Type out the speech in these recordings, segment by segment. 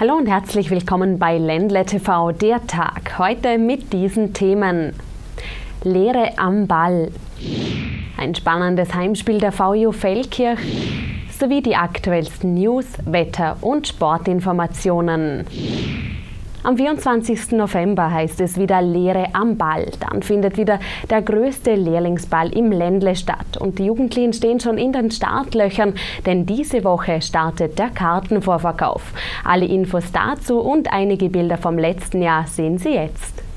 Hallo und herzlich willkommen bei Ländle TV, der Tag. Heute mit diesen Themen. Lehre am Ball. Ein spannendes Heimspiel der VU Feldkirch sowie die aktuellsten News, Wetter- und Sportinformationen. Am 24. November heißt es wieder Lehre am Ball. Dann findet wieder der größte Lehrlingsball im Ländle statt. Und die Jugendlichen stehen schon in den Startlöchern, denn diese Woche startet der Kartenvorverkauf. Alle Infos dazu und einige Bilder vom letzten Jahr sehen Sie jetzt.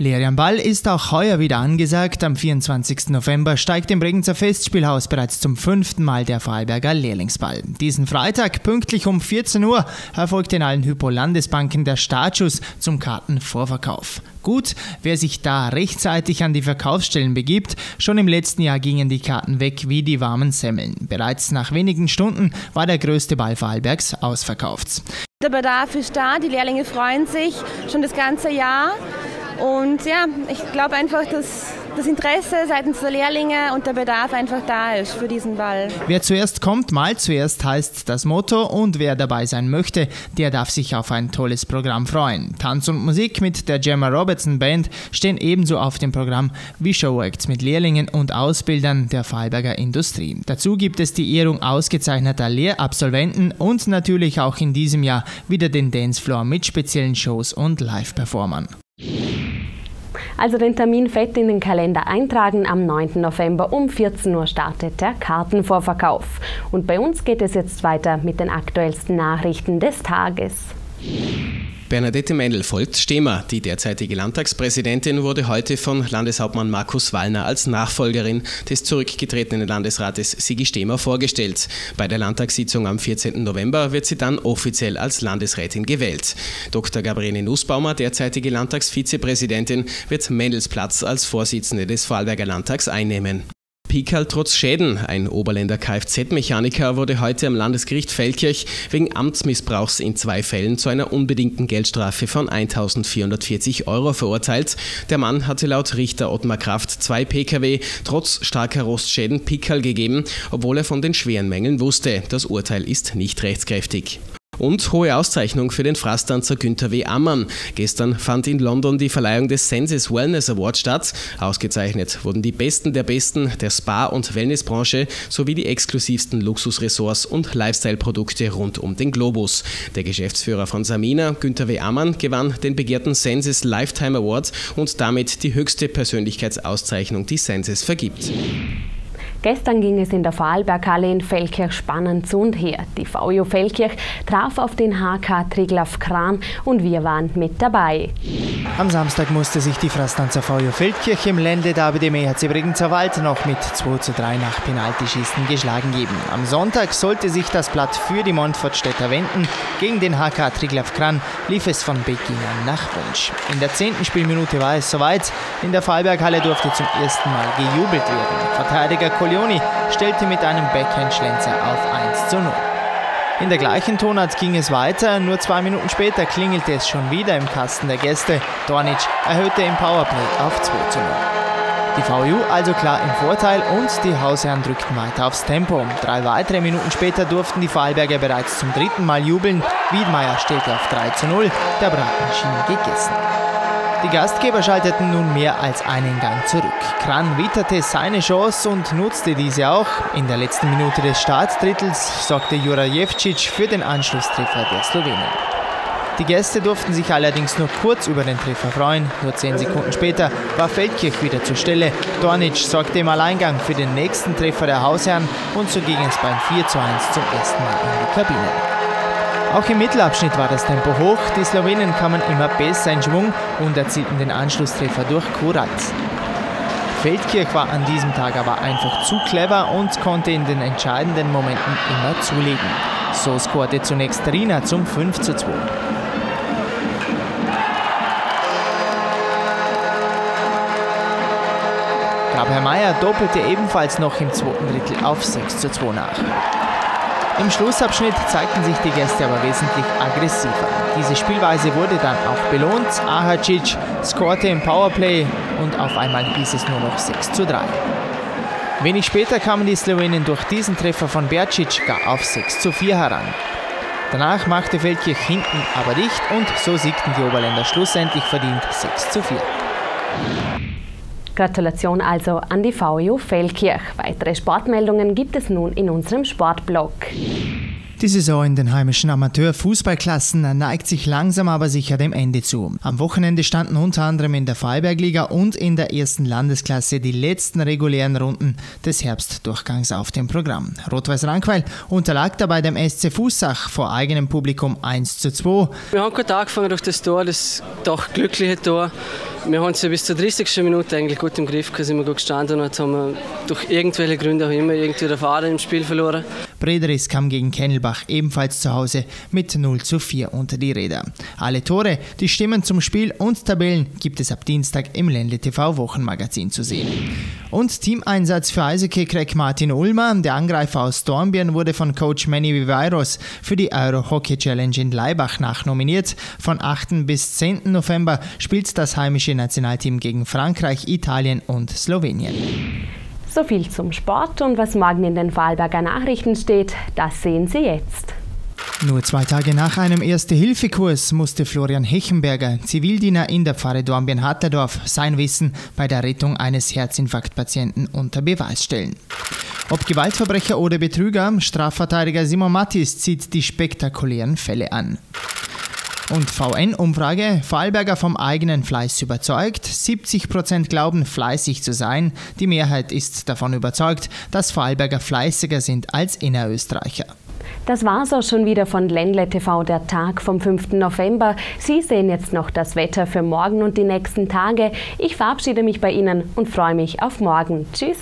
Lehre am Ball ist auch heuer wieder angesagt. Am 24. November steigt im Bregenzer Festspielhaus bereits zum fünften Mal der Vorarlberger Lehrlingsball. Diesen Freitag pünktlich um 14 Uhr erfolgt in allen Hypo-Landesbanken der Startschuss zum Kartenvorverkauf. Gut, wer sich da rechtzeitig an die Verkaufsstellen begibt, schon im letzten Jahr gingen die Karten weg wie die warmen Semmeln. Bereits nach wenigen Stunden war der größte Ball Vorarlbergs ausverkauft. Der Bedarf ist da, die Lehrlinge freuen sich schon das ganze Jahr. Und ja, ich glaube einfach, dass das Interesse seitens der Lehrlinge und der Bedarf einfach da ist für diesen Ball. Wer zuerst kommt, mal zuerst heißt das Motto und wer dabei sein möchte, der darf sich auf ein tolles Programm freuen. Tanz und Musik mit der Gemma Robertson Band stehen ebenso auf dem Programm wie Showacts mit Lehrlingen und Ausbildern der Fallberger Industrie. Dazu gibt es die Ehrung ausgezeichneter Lehrabsolventen und natürlich auch in diesem Jahr wieder den Dancefloor mit speziellen Shows und Live-Performern. Also den Termin fett in den Kalender eintragen. Am 9. November um 14 Uhr startet der Kartenvorverkauf. Und bei uns geht es jetzt weiter mit den aktuellsten Nachrichten des Tages. Bernadette Mendel folgt Stemmer. Die derzeitige Landtagspräsidentin wurde heute von Landeshauptmann Markus Wallner als Nachfolgerin des zurückgetretenen Landesrates Sigi Stemmer vorgestellt. Bei der Landtagssitzung am 14. November wird sie dann offiziell als Landesrätin gewählt. Dr. Gabriele Nussbaumer, derzeitige Landtagsvizepräsidentin, wird Mendels Platz als Vorsitzende des Vorarlberger Landtags einnehmen. Pikal trotz Schäden. Ein Oberländer Kfz-Mechaniker wurde heute am Landesgericht Feldkirch wegen Amtsmissbrauchs in zwei Fällen zu einer unbedingten Geldstrafe von 1440 Euro verurteilt. Der Mann hatte laut Richter Ottmar Kraft zwei Pkw trotz starker Rostschäden Pikal gegeben, obwohl er von den schweren Mängeln wusste. Das Urteil ist nicht rechtskräftig. Und hohe Auszeichnung für den Fraßtanzer Günther W. Ammann. Gestern fand in London die Verleihung des Senses Wellness Award statt. Ausgezeichnet wurden die Besten der Besten der Spa- und Wellnessbranche sowie die exklusivsten Luxusressorts und Lifestyle-Produkte rund um den Globus. Der Geschäftsführer von Samina, Günther W. Ammann, gewann den begehrten Senses Lifetime Award und damit die höchste Persönlichkeitsauszeichnung, die Senses vergibt. Gestern ging es in der Vorarlberghalle in Feldkirch spannend zu und her. Die VU Feldkirch traf auf den HK Triglav Kran und wir waren mit dabei. Am Samstag musste sich die Frastanzer VU Feldkirch im Ländle-Derby dem EHC Bregenzer Wald noch mit 2 zu 3 nach Penaltyschießen geschlagen geben. Am Sonntag sollte sich das Blatt für die Montfortstädter wenden. Gegen den HK Triglav Kran lief es von Beginn an nach Wunsch. In der zehnten Spielminute war es soweit. In der Vorarlberghalle durfte zum ersten Mal gejubelt werden. Verteidiger Colioni stellte mit einem Backhand-Schlenzer auf 1 zu 0. In der gleichen Tonart ging es weiter, nur zwei Minuten später klingelte es schon wieder im Kasten der Gäste. Dornic erhöhte im Powerplay auf 2 zu 0. Die VU also klar im Vorteil und die Hausherren drückten weiter aufs Tempo. Drei weitere Minuten später durften die Vorarlberger bereits zum dritten Mal jubeln. Wiedmeier stellte auf 3 zu 0, der Braten schien gegessen. Die Gastgeber schalteten nun mehr als einen Gang zurück. Kran witterte seine Chance und nutzte diese auch. In der letzten Minute des Startdrittels sorgte Jurajevcic für den Anschlusstreffer der Slowenen. Die Gäste durften sich allerdings nur kurz über den Treffer freuen. Nur zehn Sekunden später war Feldkirch wieder zur Stelle. Dornic sorgte im Alleingang für den nächsten Treffer der Hausherren und so ging es beim 4 zu 1 zum ersten Mal in die Kabine. Auch im Mittelabschnitt war das Tempo hoch, die Slowenen kamen immer besser in Schwung und erzielten den Anschlusstreffer durch Kurat. Feldkirch war an diesem Tag aber einfach zu clever und konnte in den entscheidenden Momenten immer zulegen. So scorte zunächst Rina zum 5 zu 2. Grabherr Meier doppelte ebenfalls noch im zweiten Drittel auf 6 zu 2 nach. Im Schlussabschnitt zeigten sich die Gäste aber wesentlich aggressiver. Diese Spielweise wurde dann auch belohnt. Ahacic scorte im Powerplay und auf einmal hieß es nur noch 6 zu 3. Wenig später kamen die Slowenen durch diesen Treffer von Bercic gar auf 6 zu 4 heran. Danach machte Feldkirch hinten aber dicht und so siegten die Oberländer schlussendlich verdient 6 zu 4. Gratulation also an die VU Feldkirch. Weitere Sportmeldungen gibt es nun in unserem Sportblog. Die Saison in den heimischen Amateurfußballklassen neigt sich langsam aber sicher dem Ende zu. Am Wochenende standen unter anderem in der Fallbergliga und in der ersten Landesklasse die letzten regulären Runden des Herbstdurchgangs auf dem Programm. Rot-Weiß Rankweil unterlag dabei dem SC Fußach vor eigenem Publikum 1 zu 2. Wir haben gut angefangen durch das Tor, das doch glückliche Tor. Wir haben es bis zur 30. Minute eigentlich gut im Griff, sind wir gut gestanden und haben wir durch irgendwelche Gründe auch immer irgendwie der Faden im Spiel verloren. Brederis kam gegen Kennelbach ebenfalls zu Hause mit 0 zu 4 unter die Räder. Alle Tore, die Stimmen zum Spiel und Tabellen gibt es ab Dienstag im Ländle TV Wochenmagazin zu sehen. Und Teameinsatz für Eishockey-Crack Martin Ulmer, der Angreifer aus Dornbirn, wurde von Coach Manny Viveiros für die Euro Hockey Challenge in Leibach nachnominiert. Von 8. bis 10. November spielt das heimische Nationalteam gegen Frankreich, Italien und Slowenien. So viel zum Sport und was morgen in den Vorarlberger Nachrichten steht, das sehen Sie jetzt. Nur zwei Tage nach einem Erste-Hilfe-Kurs musste Florian Hechenberger, Zivildiener in der Pfarre Dornbirn-Hatterdorf, sein Wissen bei der Rettung eines Herzinfarktpatienten unter Beweis stellen. Ob Gewaltverbrecher oder Betrüger, Strafverteidiger Simon Mattis zieht die spektakulären Fälle an. Und VN-Umfrage, Vorarlberger vom eigenen Fleiß überzeugt. 70% glauben fleißig zu sein. Die Mehrheit ist davon überzeugt, dass Vorarlberger fleißiger sind als Innerösterreicher. Das war's auch schon wieder von Ländle TV, der Tag vom 5. November. Sie sehen jetzt noch das Wetter für morgen und die nächsten Tage. Ich verabschiede mich bei Ihnen und freue mich auf morgen. Tschüss.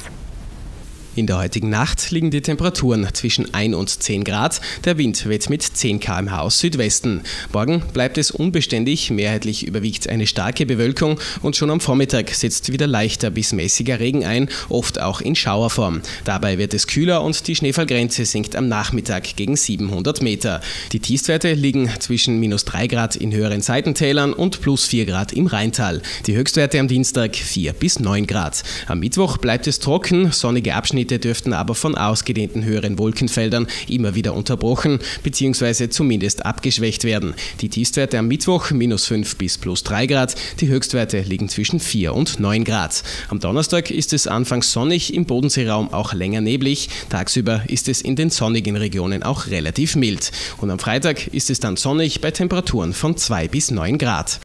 In der heutigen Nacht liegen die Temperaturen zwischen 1 und 10 Grad. Der Wind weht mit 10 km/h aus Südwesten. Morgen bleibt es unbeständig, mehrheitlich überwiegt eine starke Bewölkung und schon am Vormittag setzt wieder leichter bis mäßiger Regen ein, oft auch in Schauerform. Dabei wird es kühler und die Schneefallgrenze sinkt am Nachmittag gegen 700 Meter. Die Tiefstwerte liegen zwischen minus 3 Grad in höheren Seitentälern und plus 4 Grad im Rheintal. Die Höchstwerte am Dienstag 4 bis 9 Grad. Am Mittwoch bleibt es trocken, sonnige Abschnitte Abschnitte dürften aber von ausgedehnten höheren Wolkenfeldern immer wieder unterbrochen bzw. zumindest abgeschwächt werden. Die Tiefstwerte am Mittwoch minus 5 bis plus 3 Grad, die Höchstwerte liegen zwischen 4 und 9 Grad. Am Donnerstag ist es anfangs sonnig, im Bodenseeraum auch länger neblig. Tagsüber ist es in den sonnigen Regionen auch relativ mild. Und am Freitag ist es dann sonnig bei Temperaturen von 2 bis 9 Grad.